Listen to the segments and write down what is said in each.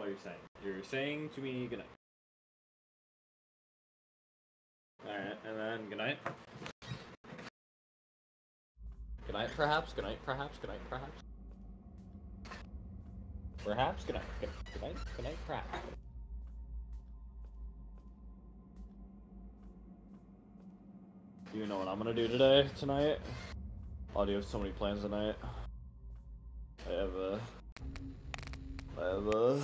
what you're saying. You're saying to me good night. Alright, and then good night. Good night, perhaps. Good night, perhaps. Good night, perhaps. Perhaps. Good night. Good, good night. Good night, perhaps. Do you know what I'm gonna do today, tonight? Oh, you have so many plans tonight? I have a... A...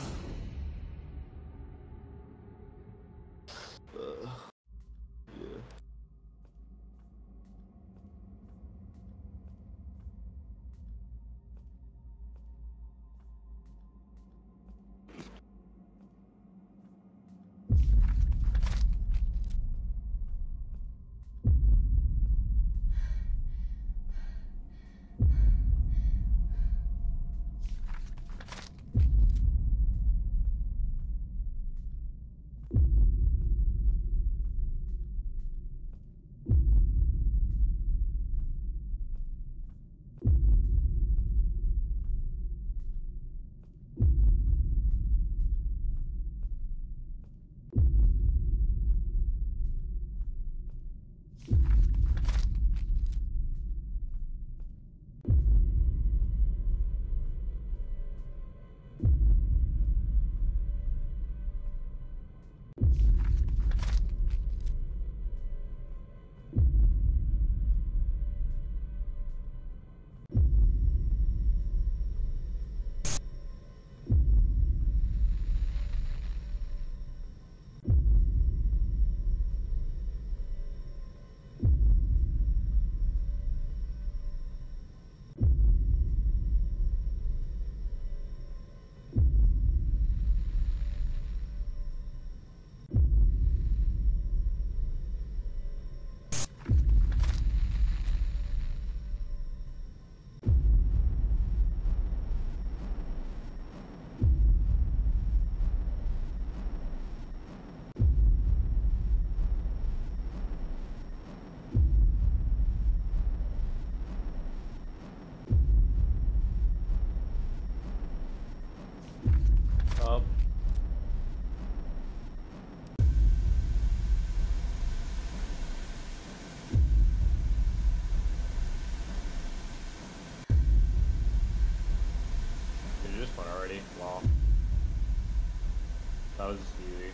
Well, that was easy.